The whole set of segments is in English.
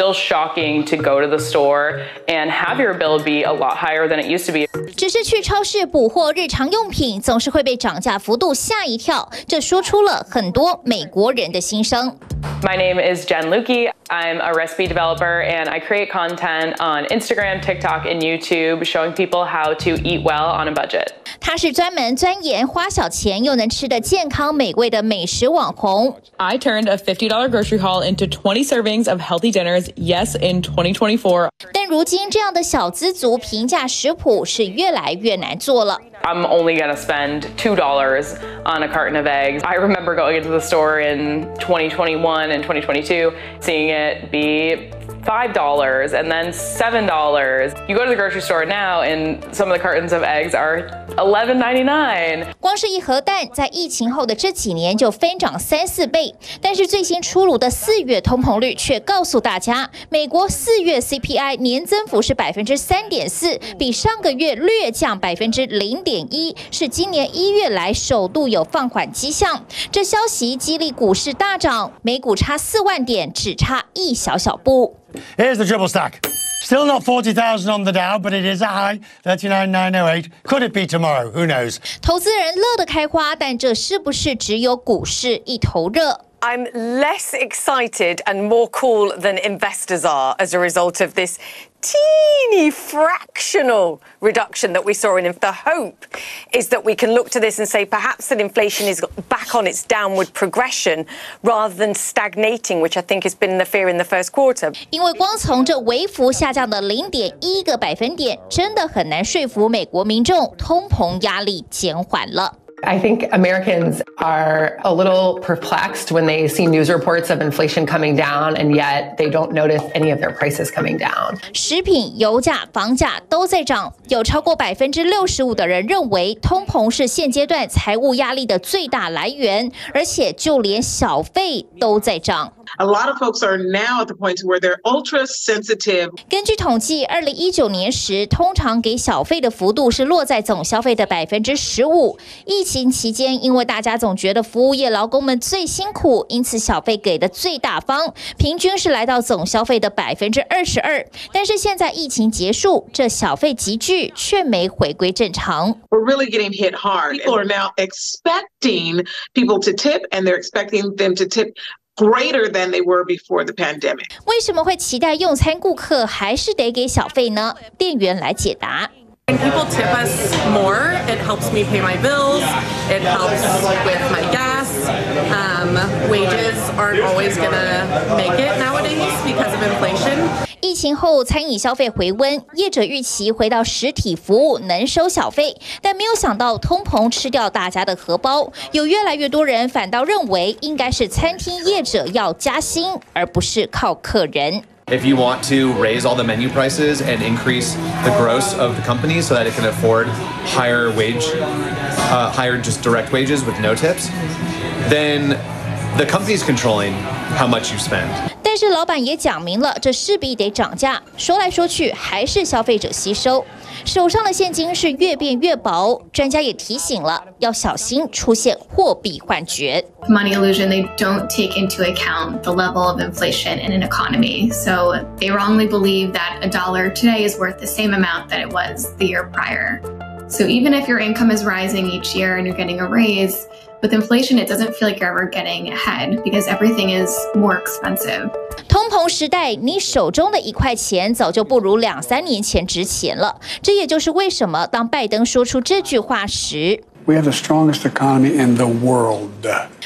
still shocking to go to the store and have your bill be a lot higher than it used to be. 只是去超市补货日常用品，总是会被涨价幅度吓一跳，这说出了很多美国人的心声。My name is Jen Lukey. I'm a recipe developer and I create content on Instagram, TikTok, and YouTube showing people how to eat well on a budget. 他是专门钻研花小钱又能吃的健康美味的美食网红。I turned a $50 grocery haul into 20 servings of healthy dinners, yes, in 2024. 但如今这样的小资族平价食谱是越来越难做了。 I'm only gonna spend $2 on a carton of eggs. I remember going into the store in 2021 and 2022, seeing it be $5 and then $7. You go to the grocery store now and some of the cartons of eggs are $11.99. 光是一盒蛋，在疫情后的这几年就翻涨三四倍。但是最新出炉的四月通膨率却告诉大家，美国四月 CPI 年增幅是百分之三点四，比上个月略降百分之零点一，是今年一月来首度有放缓迹象。这消息激励股市大涨，美股差四万点，只差一小小步。Here's the triple stack. Still not 40,000 on the Dow, but it is a high, 39,908. Could it be tomorrow? Who knows? 投资人乐得开花，但这是不是只有股市一头热 ？I'm less excited and more cool than investors are as a result of this teeny fractional reduction that we saw in the hope is that we can look to this and say perhaps that inflation is back on its downward progression rather than stagnating which I think has been the fear in the first quarter 因为光从这微幅下降的零点一个百分点真的很难说服美国民众通膨压力减缓了 I think Americans are a little perplexed when they see news reports of inflation coming down and yet they don't notice any of their prices coming down. 食品、油价、房价都在涨，有超过百分之六十五的人认为通膨是现阶段财务压力的最大来源，而且就连小费都在涨。 A lot of folks are now at the point where they're ultra sensitive. 根据统计，二零一九年时，通常给小费的幅度是落在总消费的百分之十五。疫情期间，因为大家总觉得服务业劳工们最辛苦，因此小费给的最大方，平均是来到总消费的百分之二十二。但是现在疫情结束，这小费集聚却没回归正常。We're really getting hit hard. People are now expecting people to tip, and they're expecting them to tip greater than they were before the pandemic. 为什么会期待用餐顾客还是得给小费呢？店员来解答。When people tip us more, it helps me pay my bills. It helps with my gas. Um, wages aren't always going to make it nowadays because of inflation. 疫情后，餐饮消费回温，业者预期回到实体服务能收小费，但没有想到通膨吃掉大家的荷包，有越来越多人反倒认为应该是餐厅业者要加薪，而不是靠客人。if you want to raise all the menu prices and increase the gross of the company so that it can afford higher wage, uh, higher just direct wages with no tips, then the company's controlling how much you spend. 但是老板也讲明了，这势必得涨价。说来说去，还是消费者吸收。手上的现金是越变越薄，专家也提醒了，要小心出现货币幻觉。Money illusion, they don't take into account the level of inflation in an economy. So they wrongly believe that a dollar today is worth the same amount that it was the year prior. So even if your income is rising each year and you're getting a raise, with inflation, it doesn't feel like you're ever getting ahead because everything is more expensive. 通膨时代，你手中的一块钱早就不如两三年前值钱了。这也就是为什么当拜登说出这句话时，We have the strongest economy in the world。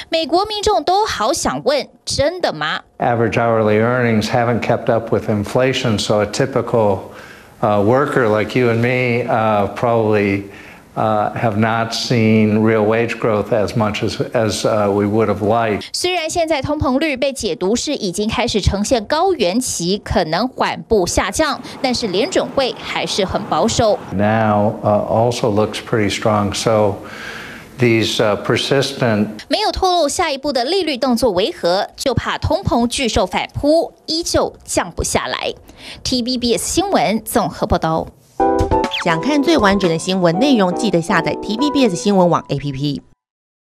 美国民众都好想问：真的吗？Average hourly earnings haven't kept up with inflation, so a typical uh, worker like you and me uh, probably uh, have not seen real wage growth as much as as uh, we would have liked. 虽然现在通膨率被解读是已经开始呈现高原期，可能缓步下降，但是联准会还是很保守。Now uh, also looks pretty strong. So. These persistent 没有透露下一步的利率动作为何，就怕通膨巨兽反扑，依旧降不下来。TVBS 新闻综合报道。想看最完整的新闻内容，记得下载 TVBS 新闻网 APP。